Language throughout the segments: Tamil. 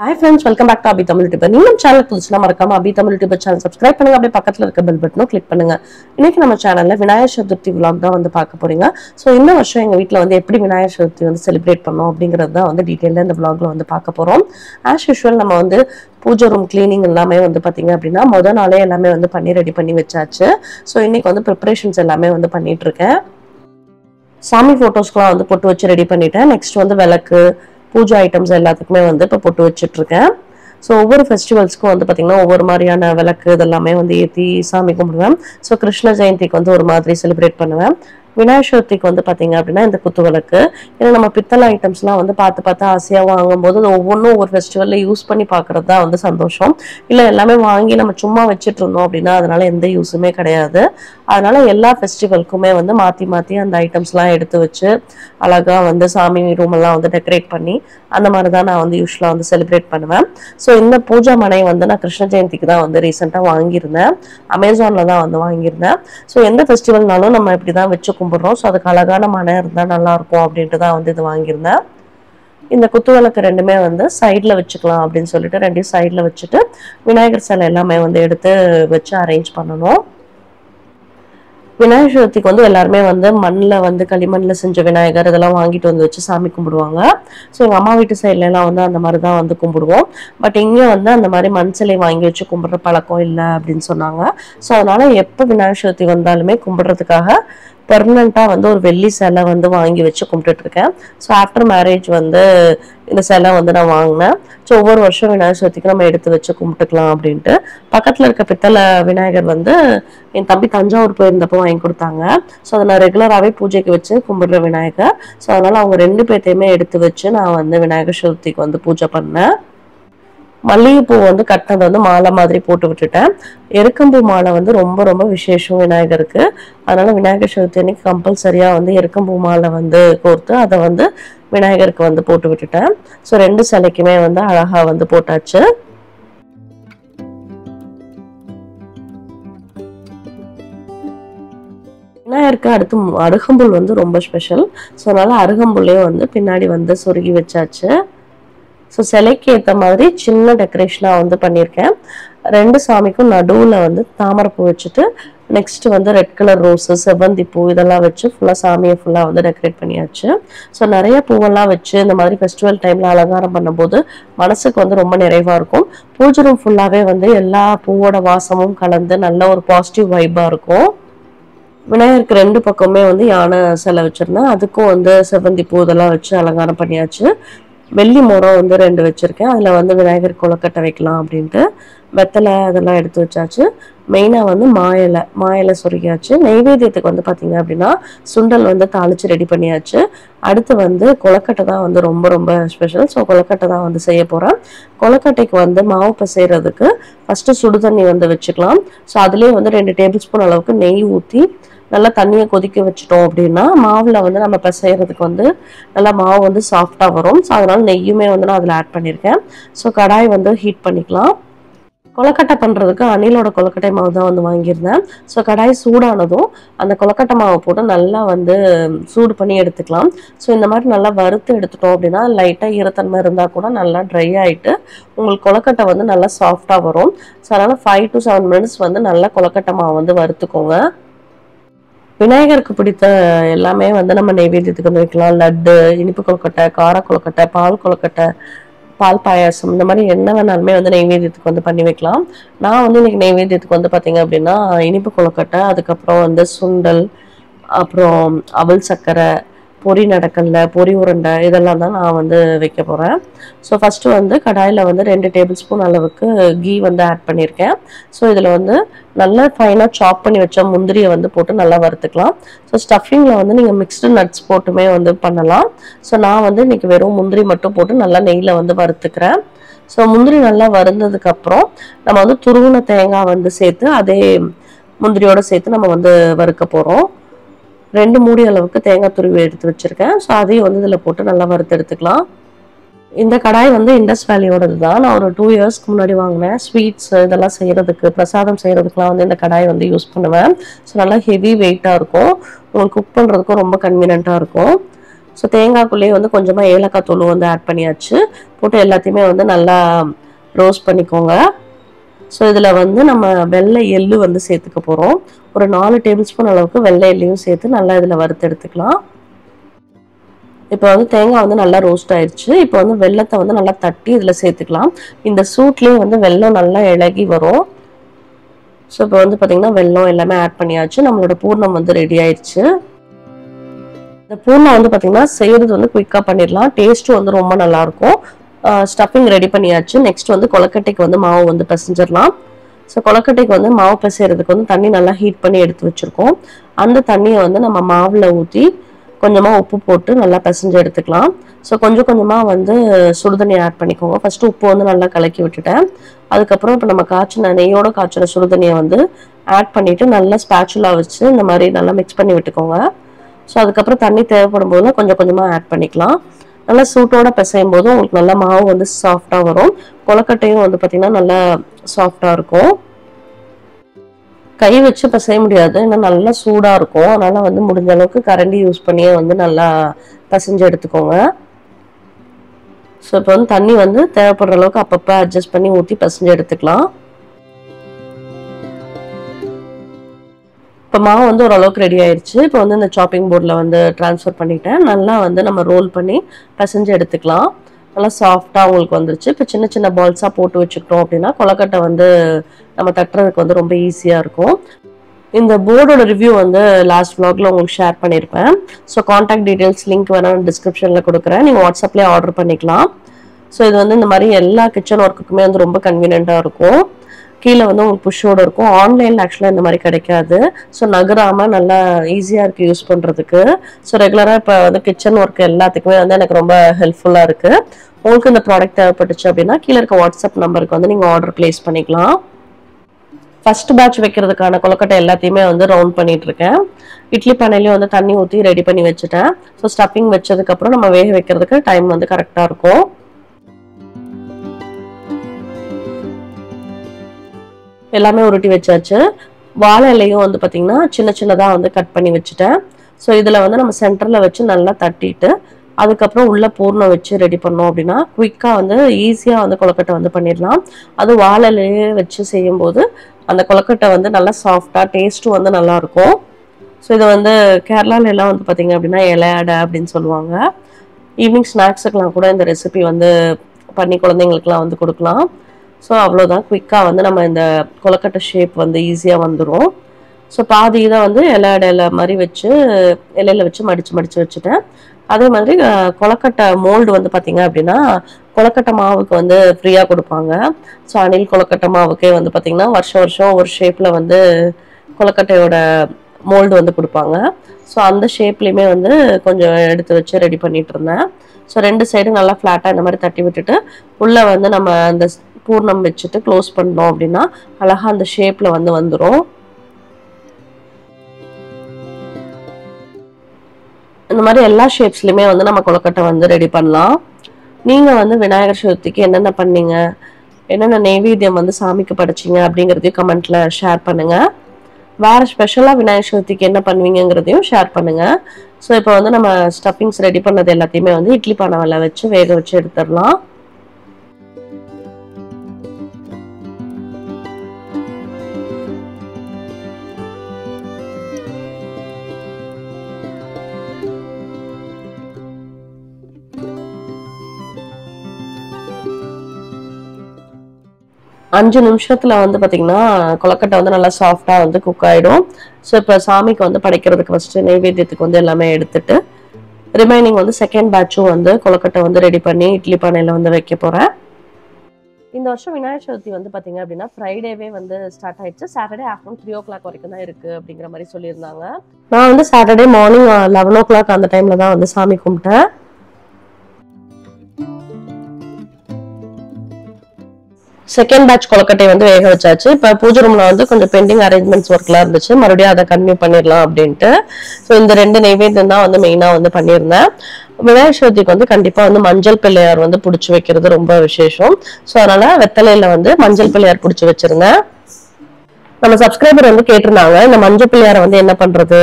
Hi friends welcome back to Abi Tamil tuber நீங்களும் சேனல் புதுசுனா மறக்காம Abi Tamil tuber channel subscribe பண்ணுங்க. அப்படியே பக்கத்தில் இருக்க பெல் பட்டனும் கிளிக் பண்ணுங்க. இன்னைக்கு நம்ம சேனல்ல விநாயகர் சதுர்த்தி vlog தான் வந்து பார்க்க போறீங்க. ஸோ இந்த வருஷம் எங்கள் வீட்டில் வந்து எப்படி விநாயகர் சதுர்த்தி வந்து செலிப்ரேட் பண்ணோம் அப்படிங்கிறது தான் வந்து டீட்டெயிலாக இந்த விளாக்ல வந்து பார்க்க போறோம். ஆஸ் யூஷுவல் நம்ம வந்து பூஜை ரூம் கிளீனிங் எல்லாமே வந்து பார்த்தீங்க அப்படின்னா முதல் நாளே எல்லாமே வந்து பண்ணி ரெடி பண்ணி வச்சாச்சு. ஸோ இன்னைக்கு வந்து ப்ரிப்பரேஷன்ஸ் எல்லாமே வந்து பண்ணிட்டு இருக்கேன். சாமி ஃபோட்டோஸ்க்குலாம் வந்து போட்டு வச்சு ரெடி பண்ணிட்டேன். நெக்ஸ்ட் வந்து விளக்கு பூஜை ஐட்டம்ஸ் எல்லாத்துக்குமே வந்து இப்போ பொட்டு வச்சுட்டு இருக்கேன் ஸோ ஒவ்வொரு ஃபெஸ்டிவல்ஸ்க்கும் வந்து பார்த்திங்கன்னா ஒவ்வொரு மாதிரியான விளக்கு இதெல்லாமே வந்து ஏற்றி சாமி கும்பிடுவேன். ஸோ கிருஷ்ண ஜெயந்திக்கு வந்து ஒரு மாதிரி செலிப்ரேட் பண்ணுவேன். விநாயகர் சதுர்த்திக்கு வந்து பார்த்தீங்க அப்படின்னா இந்த குத்து விளக்கு. ஏன்னா நம்ம பித்தளை ஐட்டம்ஸ்லாம் வந்து பார்த்து பார்த்து ஆசையாக வாங்கும்போது அது ஒவ்வொன்றும் ஒவ்வொரு ஃபெஸ்டிவலில் யூஸ் பண்ணி பார்க்குறது தான் வந்து சந்தோஷம். இல்லை எல்லாமே வாங்கி நம்ம சும்மா வச்சுட்டு இருந்தோம் அப்படின்னா அதனால எந்த யூஸுமே கிடையாது. அதனால எல்லா ஃபெஸ்டிவலுக்குமே வந்து மாற்றி மாற்றி அந்த ஐட்டம்ஸ்லாம் எடுத்து வச்சு அழகாக வந்து சாமி ரூமெல்லாம் வந்து டெக்கரேட் பண்ணி அந்த மாதிரி தான் நான் வந்து யூஸ்வலாக வந்து செலிப்ரேட் பண்ணுவேன். ஸோ இந்த பூஜா மனை வந்து நான் கிருஷ்ண ஜெயந்திக்கு தான் வந்து ரீசெண்டாக வாங்கியிருந்தேன். அமேசானில் தான் வந்து வாங்கியிருந்தேன். ஸோ எந்த ஃபெஸ்டிவல்னாலும் நம்ம இப்படி தான் வச்சு கும்பிட்றோம். ஸோ அதுக்கு அழகான மனம் இருந்தால் நல்லாயிருக்கும் அப்படின்ட்டு தான் வந்து இது வாங்கியிருந்தேன். இந்த குத்து விளக்கு ரெண்டுமே வந்து சைடில் வச்சுக்கலாம் அப்படின்னு சொல்லிட்டு ரெண்டையும் சைடில் வச்சுட்டு விநாயகர் சிலை எல்லாமே வந்து எடுத்து வச்சு அரேஞ்ச் பண்ணணும். விநாயகர் சதுர்த்திக்கு வந்து எல்லாருமே வந்து மண்ணில் வந்து களிமண்ணில் செஞ்ச விநாயகர் இதெல்லாம் வாங்கிட்டு வந்து வச்சு சாமி கும்பிடுவாங்க. ஸோ எங்கள் அம்மா வீட்டு சைட்லலாம் வந்து அந்த மாதிரி தான் வந்து கும்பிடுவோம். பட் இங்கே வந்து அந்த மாதிரி மண் சிலை வாங்கி வச்சு கும்பிட்ற பழக்கம் இல்லை அப்படின்னு சொன்னாங்க. ஸோ அதனால் எப்போ விநாயகர் சதுர்த்தி வந்தாலுமே கும்பிட்றதுக்காக பெர்மனண்ட்டாக வந்து ஒரு வெள்ளி சிலை வந்து வாங்கி வச்சு கும்பிட்டுட்ருக்கேன். ஸோ ஆஃப்டர் மேரேஜ் வந்து இந்த சிலை வந்து நான் வாங்கினேன். ஸோ ஒவ்வொரு வருஷம் விநாயகர் சதுர்த்திக்கு நம்ம எடுத்து வச்சு கும்பிட்டுக்கலாம் அப்படின்ட்டு. பக்கத்தில் இருக்க பித்தளை விநாயகர் வந்து என் தம்பி தஞ்சாவூர் போயிருந்தப்போ வாங்கி கொடுத்தாங்க. ஸோ அதை நான் ரெகுலராகவே பூஜைக்கு வச்சு கும்பிடுற விநாயகர். ஸோ அதனால் அவங்க ரெண்டு பேர்த்தையுமே எடுத்து வச்சு நான் வந்து விநாயகர் சதுர்த்திக்கு வந்து பூஜை பண்ணேன். மல்லிகைப்பூ வந்து கட்டினது வந்து மாலை மாதிரி போட்டு விட்டுட்டேன். எருக்கம்பூ மாலை வந்து ரொம்ப ரொம்ப விசேஷம் விநாயகருக்கு. அதனால விநாயகர் சதுர்த்தி அன்னைக்கு கம்பல்சரியாக வந்து எருக்கம்பூ மாலை வந்து கோர்த்து அதை வந்து விநாயகருக்கு வந்து போட்டு விட்டுட்டேன். ஸோ ரெண்டு சிலைக்குமே வந்து அழகா வந்து போட்டாச்சு. விநாயகருக்கு அடுத்து அருகம்புல் வந்து ரொம்ப ஸ்பெஷல் ஸோ அதனால அருகம்புல்லையும் வந்து பின்னாடி வந்து சொருகி வச்சாச்சு. ஸோ சிலைக்கு ஏற்ற மாதிரி சின்ன டெக்கரேஷனாக வந்து பண்ணியிருக்கேன். ரெண்டு சாமிக்கும் நடுவில் வந்து தாமரைப்பூ வச்சுட்டு நெக்ஸ்ட் வந்து ரெட் கலர் ரோஸு செவ்வந்தி பூ இதெல்லாம் வச்சு ஃபுல்லாக சாமியை ஃபுல்லாக வந்து டெக்கரேட் பண்ணியாச்சு. ஸோ நிறைய பூவெல்லாம் வச்சு இந்த மாதிரி ஃபெஸ்டிவல் டைமில் அலங்காரம் பண்ணும்போது மனசுக்கு வந்து ரொம்ப நிறைவாக இருக்கும். பூஜை ரூம் ஃபுல்லாகவே வந்து எல்லா பூவோட வாசமும் கலந்து நல்ல ஒரு பாசிட்டிவ் வைப்பாக இருக்கும். விநாயகருக்கு ரெண்டு பக்கமே வந்து யானை சிலை வச்சிருந்தேன். அதுக்கும் வந்து செவ்வந்தி பூ இதெல்லாம் வச்சு அலங்காரம் பண்ணியாச்சு. வெள்ளி மரம் வந்து ரெண்டு வச்சுருக்கேன். அதில் வந்து விநாயகர் கொலக்கட்டை வைக்கலாம் அப்படின்ட்டு வெத்தலை அதெல்லாம் எடுத்து வச்சாச்சு. மெயினாக வந்து மாயலை மாயலை சொருகியாச்சு. நெய்வேத்தியத்துக்கு வந்து பார்த்தீங்க அப்படின்னா சுண்டல் வந்து தாளித்து ரெடி பண்ணியாச்சு. அடுத்து வந்து கொலக்கட்டை தான் வந்து ரொம்ப ரொம்ப ஸ்பெஷல் ஸோ கொலக்கட்டை தான் வந்து செய்ய போகிறேன் கொலக்கட்டைக்கு வந்து மாவு பிசைறதுக்கு ஃபஸ்ட்டு சுடு தண்ணி வந்து வச்சுக்கலாம். ஸோ அதுலேயே வந்து ரெண்டு டேபிள் ஸ்பூன் அளவுக்கு நெய் ஊற்றி நல்லா தண்ணியை கொதிக்க வச்சிட்டோம் அப்படின்னா மாவில் வந்து நம்ம பிசைறதுக்கு வந்து நல்லா மாவு வந்து சாஃப்டாக வரும். ஸோ அதனால் நெய்யுமே வந்து நான் அதில் ஆட் பண்ணியிருக்கேன் ஸோ கடாய் வந்து ஹீட் பண்ணிக்கலாம். கொலக்கட்டை பண்ணுறதுக்கு அணிலோட கொலக்கட்டை மாவு தான் வந்து வாங்கியிருந்தேன். ஸோ கடாய் சூடானதும் அந்த கொலக்கட்டை மாவை போட்டு நல்லா வந்து சூடு பண்ணி எடுத்துக்கலாம். ஸோ இந்த மாதிரி நல்லா வறுத்து எடுத்துட்டோம் அப்படின்னா லைட்டாக ஈரத்தன்மை இருந்தால் கூட நல்லா ட்ரை ஆகிட்டு உங்களுக்கு கொலக்கட்டை வந்து நல்லா சாஃப்டாக வரும். ஸோ அதனால் ஃபைவ் டு செவன் மினிட்ஸ் வந்து நல்லா கொலக்கட்டை மாவு வந்து வறுத்துக்கோங்க. விநாயகருக்கு பிடித்த எல்லாமே வந்து நம்ம நெய்வேத்தியத்துக்கு வந்து வைக்கலாம். லட்டு இனிப்பு கொழுக்கட்டை கார கொழுக்கட்டை பால் கொழுக்கட்டை பால் பாயாசம் இந்த மாதிரி என்ன வேணாலுமே வந்து நெய்வேத்தியத்துக்கு வந்து பண்ணி வைக்கலாம். நான் வந்து இன்னைக்கு நெய்வேத்தியத்துக்கு வந்து பார்த்தீங்க அப்படின்னா இனிப்பு கொழுக்கட்டை அதுக்கப்புறம் வந்து சுண்டல் அப்புறம் அவல் சர்க்கரை பொரி நடக்கல்ல பொரி உருண்டை இதெல்லாம் தான் நான் வந்து வைக்க போகிறேன் ஸோ ஃபஸ்ட்டு வந்து கடாயில் வந்து ரெண்டு டேபிள் ஸ்பூன் அளவுக்கு கீ வந்து ஆட் பண்ணியிருக்கேன். ஸோ இதில் வந்து நல்லா ஃபைனாக சாப் பண்ணி வச்ச முந்திரியை வந்து போட்டு நல்லா வறுத்துக்கலாம். ஸோ ஸ்டஃபிங்கில் வந்து நீங்கள் மிக்ஸ்டு நட்ஸ் போட்டுமே வந்து பண்ணலாம். ஸோ நான் வந்து இன்றைக்கி வெறும் முந்திரி மட்டும் போட்டு நல்லா நெய்யில் வந்து வறுத்துக்கிறேன். ஸோ முந்திரி நல்லா வறுந்ததுக்கப்புறம் நம்ம வந்து துருவின தேங்காய் வந்து சேர்த்து அதே முந்திரியோடு சேர்த்து நம்ம வந்து வறுக்க போகிறோம் ரெண்டு மூடி அளவுக்கு தேங்காய் துருவி எடுத்து வச்சுருக்கேன். ஸோ அதையும் வந்து இதில் போட்டு நல்லா வறுத்து எடுத்துக்கலாம். இந்த கடாய் வந்து இண்டஸ் வேலியோடது தான். நான் ஒரு டூ இயர்ஸ்க்கு முன்னாடி வாங்கினேன். ஸ்வீட்ஸ் இதெல்லாம் செய்கிறதுக்கு பிரசாதம் செய்கிறதுக்குலாம் வந்து இந்த கடாய் வந்து யூஸ் பண்ணுவேன். ஸோ நல்லா ஹெவி வெயிட்டாக இருக்கும். உங்களுக்கு குக் பண்ணுறதுக்கும் ரொம்ப கன்வீனியண்ட்டாக இருக்கும். ஸோ தேங்காய்க்குள்ளேயே வந்து கொஞ்சமாக ஏலக்காய் தூள் வந்து ஆட் பண்ணியாச்சு. போட்டு எல்லாத்தையுமே வந்து நல்லா ரோஸ்ட் பண்ணிக்கோங்க. ஸோ இதில் வந்து நம்ம வெள்ளை எள்ளு வந்து சேர்த்துக்க போகிறோம் ஒரு நாலு டேபிள் ஸ்பூன் அளவுக்கு வெள்ளை எள்ளையும் சேர்த்து நல்லா இதில் வறுத்து எடுத்துக்கலாம். இப்போ வந்து தேங்காய் வந்து நல்லா ரோஸ்ட் ஆயிடுச்சு இப்போ வந்து வெள்ளத்தை வந்து நல்லா தட்டி இதில் சேர்த்துக்கலாம். இந்த சூட்லேயே வந்து வெள்ளம் நல்லா இழகி வரும். ஸோ இப்போ வந்து பார்த்தீங்கன்னா வெள்ளம் எல்லாமே ஆட் பண்ணியாச்சு. நம்மளோட பூர்ணம் வந்து ரெடி ஆயிடுச்சு இந்த பூர்ணம் வந்து பார்த்தீங்கன்னா செய்யறது வந்து குயிக்காக பண்ணிடலாம். டேஸ்ட்டும் வந்து ரொம்ப நல்லா இருக்கும். ஸ்டஃபிங் ரெடி பண்ணியாச்சு. நெக்ஸ்ட் வந்து கொலக்கட்டைக்கு வந்து மாவு வந்து பிசைஞ்சிடலாம். ஸோ கொலக்கட்டைக்கு வந்து மாவு பிசைகிறதுக்கு வந்து தண்ணி நல்லா ஹீட் பண்ணி எடுத்து வச்சுருக்கோம். அந்த தண்ணியை வந்து நம்ம மாவில் ஊற்றி கொஞ்சமாக உப்பு போட்டு நல்லா பிசைஞ்சு எடுத்துக்கலாம். ஸோ கொஞ்சம் கொஞ்சமாக வந்து சுடுதண்ணி ஆட் பண்ணிக்கோங்க. ஃபஸ்ட்டு உப்பு வந்து நல்லா கலக்கி விட்டுட்டேன். அதுக்கப்புறம் இப்போ நம்ம காய்ச்சின நெய்யோட காய்ச்சின சுடுதண்ணியை வந்து ஆட் பண்ணிவிட்டு நல்லா ஸ்பேச்சுலாக வச்சு இந்த மாதிரி நல்லா மிக்ஸ் பண்ணி விட்டுக்கோங்க. ஸோ அதுக்கப்புறம் தண்ணி தேவைப்படும் போது கொஞ்சம் கொஞ்சமாக ஆட் பண்ணிக்கலாம். நல்லா சூட்டோட பிசையும் போது உங்களுக்கு நல்லா மாவு வந்து சாஃப்டாக வரும். கொலக்கட்டையும் வந்து பார்த்திங்கன்னா நல்லா சாஃப்டாக இருக்கும். கை வச்சு பிசைய முடியாது. ஏன்னா நல்லா சூடாக இருக்கும். அதனால் வந்து முடிஞ்ச அளவுக்கு கரண்டி யூஸ் பண்ணியே வந்து நல்லா பசைஞ்சு எடுத்துக்கோங்க. ஸோ இப்போ வந்து தண்ணி வந்து தேவைப்படுற அளவுக்கு அப்பப்போ அட்ஜஸ்ட் பண்ணி ஊற்றி பசைஞ்சு எடுத்துக்கலாம். இப்போ மாவு வந்து ஓரளவுக்கு ரெடி ஆயிடுச்சு இப்போ வந்து இந்த சாப்பிங் போர்டில் வந்து ட்ரான்ஸ்ஃபர் பண்ணிட்டேன். நல்லா வந்து நம்ம ரோல் பண்ணி பிசைஞ்சு எடுத்துக்கலாம். நல்லா சாஃப்டாக உங்களுக்கு வந்துருச்சு. இப்போ சின்ன சின்ன பால்ஸாக போட்டு வச்சுக்கிட்டோம் அப்படின்னா கொலக்கட்டை வந்து நம்ம தட்டுறதுக்கு வந்து ரொம்ப ஈஸியாக இருக்கும். இந்த போர்டோட ரிவ்யூ வந்து லாஸ்ட் வ்ளாகில் உங்களுக்கு ஷேர் பண்ணியிருப்பேன் ஸோ காண்டாக்ட் டீட்டெயில்ஸ் லிங்க் வேணால் டிஸ்கிரிப்ஷனில் கொடுக்குறேன். நீங்கள் வாட்ஸ்அப்லேயே ஆர்டர் பண்ணிக்கலாம். ஸோ இது வந்து இந்த மாதிரி எல்லா கிச்சன் ஒர்க்குக்குமே வந்து ரொம்ப கன்வீனியண்ட்டாக இருக்கும். கீழே வந்து உங்களுக்கு புஷ்ஷோட இருக்கும். ஆன்லைனில் ஆக்சுவலாக இந்த மாதிரி கிடைக்காது. ஸோ நகராமல் நல்லா ஈஸியாக இருக்குது யூஸ் பண்ணுறதுக்கு ஸோ ரெகுலராக இப்போ வந்து கிச்சன் ஒர்க் எல்லாத்துக்குமே வந்து எனக்கு ரொம்ப ஹெல்ப்ஃபுல்லாக இருக்குது உங்களுக்கு இந்த ப்ராடக்ட் தேவைப்பட்டுச்சு அப்படின்னா கீழே இருக்க வாட்ஸ்அப் நம்பருக்கு வந்து நீங்கள் ஆர்டர் ப்ளேஸ் பண்ணிக்கலாம். ஃபர்ஸ்ட் பேட்ச் வைக்கிறதுக்கான கொலக்கட்டை எல்லாத்தையுமே வந்து ரவுண்ட் பண்ணிட்டு இருக்கேன் இட்லி பானையிலையும் வந்து தண்ணி ஊற்றி ரெடி பண்ணி வச்சுட்டேன். ஸோ ஸ்டஃபிங் வச்சதுக்கப்புறம் நம்ம வேக வைக்கிறதுக்கு டைம் வந்து கரெக்டாக இருக்கும். எல்லாமே உருட்டி வச்சாச்சு. வாழை இலையும் வந்து பார்த்திங்கன்னா சின்ன சின்னதாக வந்து கட் பண்ணி வச்சுட்டேன். ஸோ இதில் வந்து நம்ம சென்டரில் வச்சு நல்லா தட்டிட்டு அதுக்கப்புறம் உள்ள பூர்ணம் வச்சு ரெடி பண்ணோம் அப்படின்னா குயிக்காக வந்து ஈஸியாக வந்து கொலக்கட்டை வந்து பண்ணிடலாம். அது வாழை இலையே வச்சு செய்யும்போது அந்த கொலக்கட்டை வந்து நல்லா சாஃப்டாக டேஸ்ட்டும் வந்து நல்லாயிருக்கும் ஸோ இது வந்து கேரளால வந்து பார்த்திங்க அப்படின்னா இலையாடை அப்படின்னு சொல்லுவாங்க. ஈவினிங் ஸ்நாக்ஸுக்கெலாம் கூட இந்த ரெசிபி வந்து பண்ணி குழந்தைங்களுக்குலாம் வந்து கொடுக்கலாம். ஸோ அவ்வளோதான் குயிக்காக வந்து நம்ம இந்த கொலக்கட்டை ஷேப் வந்து ஈஸியாக வந்துடும் ஸோ பாதி இதை வந்து இலை இடையில மாதிரி வச்சு இலையில வச்சு மடித்து மடித்து வச்சுட்டேன். அதே மாதிரி கொலக்கட்டை மோல்டு வந்து பார்த்தீங்க அப்படின்னா கொலக்கட்டை மாவுக்கு வந்து ஃப்ரீயாக கொடுப்பாங்க. ஸோ அணில் கொலக்கட்டை மாவுக்கே வந்து பார்த்தீங்கன்னா வருஷம் வருஷம் ஒரு ஷேப்பில் வந்து கொலக்கட்டையோட மோல்டு வந்து கொடுப்பாங்க. ஸோ அந்த ஷேப்லேயுமே வந்து கொஞ்சம் எடுத்து வச்சு ரெடி பண்ணிட்டு இருந்தேன். ஸோ ரெண்டு சைடும் நல்லா ஃப்ளாட்டாக இந்த மாதிரி தட்டி விட்டுட்டு உள்ளே வந்து நம்ம அந்த பூர்ணம் வச்சுட்டு க்ளோஸ் பண்ணோம் அப்படின்னா அழகாக அந்த ஷேப்பில் வந்து வந்துடும் இந்த மாதிரி எல்லா ஷேப்ஸ்லையுமே வந்து நம்ம கொழுக்கட்டை வந்து ரெடி பண்ணலாம். நீங்கள் வந்து விநாயகர் சதுர்த்திக்கு என்னென்ன பண்ணீங்க? என்னென்ன நெய்வேத்தியம் வந்து சாமிக்கு படைச்சீங்க அப்படிங்கிறதையும் கமெண்ட்டில் ஷேர் பண்ணுங்கள் வேறு ஸ்பெஷலாக விநாயகர் சதுர்த்திக்கு என்ன பண்ணுவீங்கங்கிறதையும் ஷேர் பண்ணுங்கள் ஸோ இப்போ வந்து நம்ம ஸ்டஃபிங்ஸ் ரெடி பண்ணது எல்லாத்தையுமே வந்து இட்லி பானை வச்சு வேக வச்சு எடுத்துடலாம். அஞ்சு நிமிஷத்துல வந்து பாத்தீங்கன்னா கொலக்கட்டை வந்து நல்லா சாஃப்டா வந்து குக் ஆயிடும். ஸோ இப்போ சாமிக்கு வந்து படைக்கிறதுக்கு ஃபர்ஸ்ட் நைவேத்தியத்துக்கு வந்து எல்லாமே எடுத்துட்டு ரிமைனிங் வந்து செகண்ட் பேட்சும் வந்து கொலக்கட்டை வந்து ரெடி பண்ணி இட்லி பானையில வந்து வைக்க போறேன். இந்த வருஷம் விநாயகர் சதுர்த்தி வந்து பாத்தீங்க அப்படின்னா ஃப்ரைடேவே வந்து ஸ்டார்ட் ஆயிடுச்சு. Saturday afternoon three o'clock வரைக்கும் தான் இருக்கு அப்படிங்கிற மாதிரி சொல்லியிருந்தாங்க. நான் வந்து Saturday morning eleven o'clock அந்த டைம்ல தான் வந்து சாமி கும்பிட்டேன். செகண்ட் பேட்ச் கொலக்கட்டை வந்து வேக வச்சாச்சு. இப்போ பூஜை ரூமில் வந்து கொஞ்சம் பெண்டிங் அரேஞ்ச்மெண்ட்ஸ் ஒர்க்லாம் இருந்துச்சு. மறுபடியும் அதை கன்வியூ பண்ணிடலாம் அப்படின்ட்டு. ஸோ இந்த ரெண்டு நைவேத்தியம் தான் வந்து மெயினாக வந்து பண்ணியிருந்தேன். விநாயகர் சதுர்த்திக்கு வந்து கண்டிப்பாக வந்து மஞ்சள் பிள்ளையார் வந்து பிடிச்சி வைக்கிறது ரொம்ப விசேஷம். ஸோ அதனால் வெத்தலையில வந்து மஞ்சள் பிள்ளையார் பிடிச்சி வச்சிருந்தேன். நம்ம சப்ஸ்கிரைபர் வந்து கேட்டிருந்தாங்க இந்த மஞ்சள் பிள்ளையாரை வந்து என்ன பண்ணுறது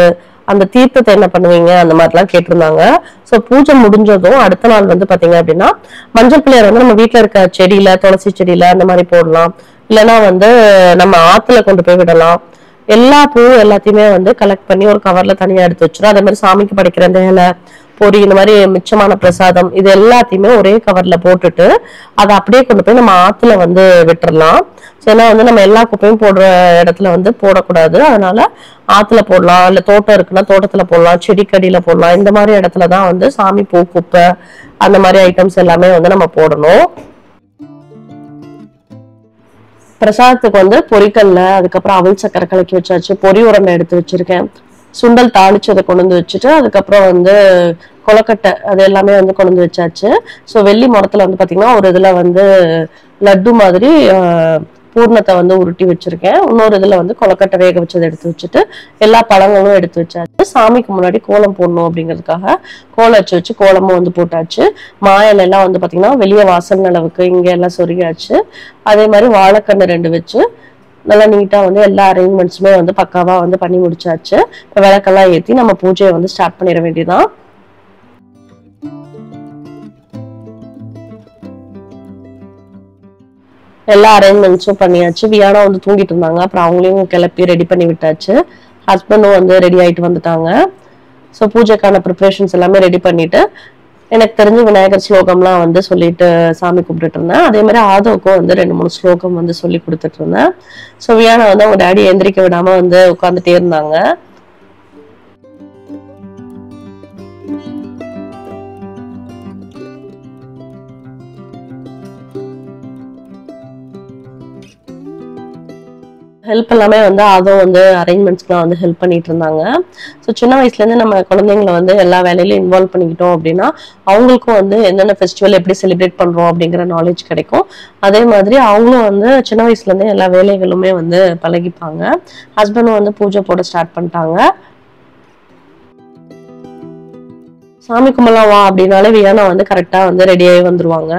அந்த தீர்த்தத்தை என்ன பண்ணுவீங்க? அந்த மாதிரிலாம் கேட்டிருந்தாங்க. ஸோ பூஜை முடிஞ்சதும் அடுத்த நாள் வந்து பாத்தீங்க அப்படின்னா மஞ்சள் பிள்ளையார் வந்து நம்ம வீட்ல இருக்க செடியில துளசி செடியில அந்த மாதிரி போடலாம். இல்லைன்னா வந்து நம்ம ஆத்துல கொண்டு போய் விடலாம். எல்லா பூவும் எல்லாத்தையுமே வந்து கலெக்ட் பண்ணி ஒரு கவர்ல தனியா எடுத்து வச்சிடும் அதே மாதிரி சாமிக்கு படைக்கிற இந்த இலை பொரி இந்த மாதிரி மிச்சமான பிரசாதம் இது எல்லாத்தையுமே ஒரே கவர்ல போட்டுட்டு அதை அப்படியே கொண்டு போய் நம்ம ஆத்துல வந்து விட்டுறலாம். ஏன்னா வந்து நம்ம எல்லா குப்பையும் போடுற இடத்துல வந்து போடக்கூடாது. அதனால ஆத்துல போடலாம் இல்ல தோட்டம் இருக்குன்னா தோட்டத்துல போடலாம் செடிக்கடியில போடலாம். இந்த மாதிரி இடத்துல தான் வந்து சாமி பூ குப்பை அந்த மாதிரி ஐட்டம்ஸ் எல்லாமே வந்து நம்ம போடணும். பிரசாதத்துக்கு வந்து பொரிக்கல்ல அதுக்கப்புறம் அவல் சக்கரை கலக்கி வச்சாச்சு பொரி உரண்டை எடுத்து வச்சிருக்கேன். சுண்டல் தாளிச்சதை கொண்டு வந்து வச்சுட்டு அதுக்கப்புறம் வந்து கொலக்கட்டை அது எல்லாமே வந்து கொண்டு வந்து வச்சாச்சு. ஸோ வெள்ளி மரத்தில் வந்து பாத்தீங்கன்னா ஒரு இதுல வந்து லட்டு மாதிரி பூர்ணத்தை வந்து உருட்டி வச்சிருக்கேன். இன்னொரு இதுல வந்து கொலக்கட்டை வேக வச்சதை எடுத்து வச்சுட்டு எல்லா பழங்களும் எடுத்து வச்சாச்சு. சாமிக்கு முன்னாடி கோலம் போடணும் அப்படிங்கிறதுக்காக கோலம் வச்சு வச்சு கோலமும் வந்து போட்டாச்சு. மாயல் எல்லாம் வந்து பாத்தீங்கன்னா வெளியே வாசல் நிலவுக்கு இங்க எல்லாம் சொருகியாச்சு. அதே மாதிரி வாழைக்கண்ணு ரெண்டு வச்சு நல்லா நீட்டா வந்து எல்லா அரேஞ்ச்மெண்ட்ஸுமே வந்து பக்காவா வந்து பண்ணி முடிச்சாச்சு. இப்போ விளக்கெல்லாம் ஏத்தி நம்ம பூஜையை வந்து ஸ்டார்ட் பண்ணிட வேண்டியதான் எல்லா அரேஞ்ச்மெண்ட்ஸும் பண்ணியாச்சு. வியானா வந்து தூங்கிட்டு இருந்தாங்க. அப்புறம் அவங்களையும் கிளப்பி ரெடி பண்ணி விட்டாச்சு. ஹஸ்பண்டும் வந்து ரெடி ஆயிட்டு வந்துட்டாங்க. ஸோ பூஜைக்கான ப்ரிப்ரேஷன்ஸ் எல்லாமே ரெடி பண்ணிட்டு எனக்கு தெரிஞ்ச விநாயகர் ஸ்லோகம்லாம் வந்து சொல்லிட்டு சாமி கும்பிட்டுட்டு இருந்தேன். அதே மாதிரி ஆதோக்கும் வந்து ரெண்டு மூணு ஸ்லோகம் வந்து சொல்லி கொடுத்துட்டு இருந்தேன். ஸோ வியானா வந்து அவங்க டேடி எந்திரிக்க விடாம வந்து உட்காந்துட்டே இருந்தாங்க. ஹெல்ப் எல்லாமே வந்து அதுவும் வந்து அரேஞ்ச்மெண்ட்ஸ்க்குலாம் வந்து ஹெல்ப் பண்ணிட்டு இருந்தாங்க ஸோ சின்ன வயசுலேருந்து நம்ம குழந்தைங்களை வந்து எல்லா வேலையிலும் இன்வால்வ் பண்ணிக்கிட்டோம் அப்படின்னா அவங்களுக்கும் வந்து என்னென்ன ஃபெஸ்டிவல் எப்படி செலிப்ரேட் பண்ணுறோம் அப்படிங்கிற நாலேஜ் கிடைக்கும். அதே மாதிரி அவங்களும் வந்து சின்ன வயசுலேருந்தே எல்லா வேலைகளுமே வந்து பழகிப்பாங்க. ஹஸ்பண்டும் வந்து பூஜை போட ஸ்டார்ட் பண்ணிட்டாங்க. சாமி கும்பலாம் வா அப்படின்னாலே வியானா வந்து கரெக்டாக வந்து ரெடியாகி வந்துருவாங்க.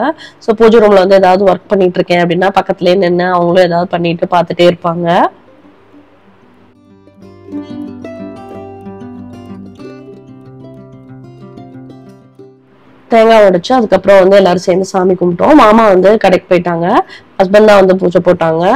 ஸோ பூஜை ரூமில் வந்து ஏதாவது ஒர்க் பண்ணிட்டு இருக்கேன் அப்படின்னா பக்கத்துலேயே நின்று அவங்களும் ஏதாவது பண்ணிட்டு பார்த்துட்டே இருப்பாங்க. தேங்காய் உடைச்சு அதுக்கப்புறம் வந்து எல்லாரும் சேர்ந்து சாமி கும்பிட்டோம். மாமா வந்து கடைக்கு போயிட்டாங்க. ஹஸ்பண்ட் தான் வந்து பூஜை போட்டாங்க.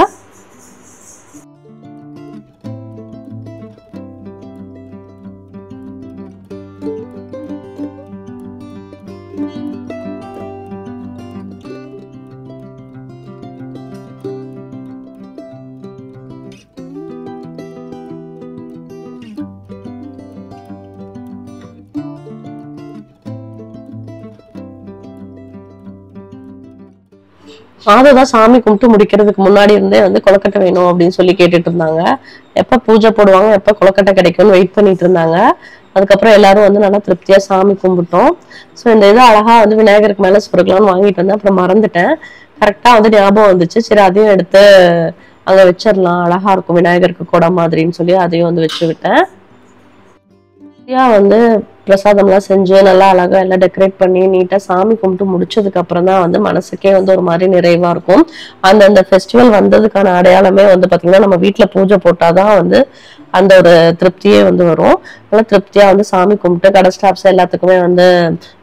தான் சாமி கும்பிட்டு முடிக்கிறதுக்கு முன்னாடி இருந்தே வந்து கொலக்கட்டை வேணும் அப்படின்னு சொல்லி கேட்டுட்டு இருந்தாங்க. எப்போ பூஜை போடுவாங்க எப்போ கொலக்கட்டை கிடைக்கும்னு வெயிட் பண்ணிட்டு இருந்தாங்க. அதுக்கப்புறம் எல்லாரும் வந்து நல்லா திருப்தியா சாமி கும்பிட்டோம். ஸோ இந்த இது அழகா வந்து விநாயகருக்கு மேலே சுருக்கலாம்னு வாங்கிட்டு வந்தேன் அப்புறம் மறந்துட்டேன். கரெக்டாக வந்து ஞாபகம் வந்துச்சு. சரி அதையும் எடுத்து அங்கே வச்சிடலாம். அழகா இருக்கும் விநாயகருக்கு கூட மாதிரின்னு சொல்லி அதையும் வந்து வச்சு விட்டேன். நிறையா வந்து பிரசாதம்லாம் செஞ்சு நல்லா அழகா எல்லாம் டெக்கரேட் பண்ணி நீட்டா சாமி கும்பிட்டு முடிச்சதுக்கு அப்புறம் தான் வந்து மனசுக்கே வந்து ஒரு மாதிரி நிறைவா இருக்கும். அந்த அந்த ஃபெஸ்டிவல் வந்ததுக்கான அடையாளமே வந்து பாத்தீங்கன்னா நம்ம வீட்டில் பூஜை போட்டாதான் வந்து அந்த ஒரு திருப்தியே வந்து வரும். நல்லா திருப்தியா வந்து சாமி கும்பிட்டு கடை ஸ்டாஃப்ஸ் எல்லாத்துக்குமே வந்து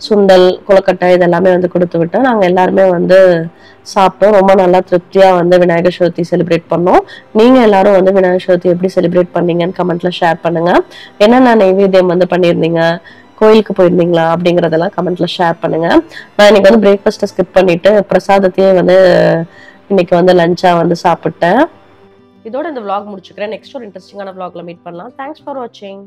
சுண்டல் குளக்கட்டை இதெல்லாமே வந்து கொடுத்து விட்டு நாங்க எல்லாருமே வந்து சாப்பிட்டோம். ரொம்ப நல்லா திருப்தியா வந்து விநாயகர் சதுர்த்தி செலிப்ரேட் பண்ணோம். நீங்க எல்லாரும் வந்து விநாயகர் சதுர்த்தி எப்படி செலிப்ரேட் பண்ணீங்கன்னு கமெண்ட்ல ஷேர் பண்ணுங்க. என்னென்ன நைவேத்தியம் வந்து பண்ணியிருந்தீங்க? கோயிலுக்கு போயிருந்தீங்களா? அப்படிங்கறதெல்லாம் கமெண்ட்ல ஷேர் பண்ணுங்க. நான் இன்னைக்கு வந்து பிரேக்ஃபாஸ்ட்டை ஸ்கிப் பண்ணிட்டு பிரசாதத்தையே வந்து இன்னைக்கு வந்து லஞ்சா வந்து சாப்பிட்டேன். இதோட இந்த விளாக் முடிச்சுக்கிறேன். நெக்ஸ்ட் ஒரு இன்ட்ரெஸ்டிங்கான vlogல மீட் பண்ணலாம். தேங்க்ஸ் ஃபார் வாட்சிங்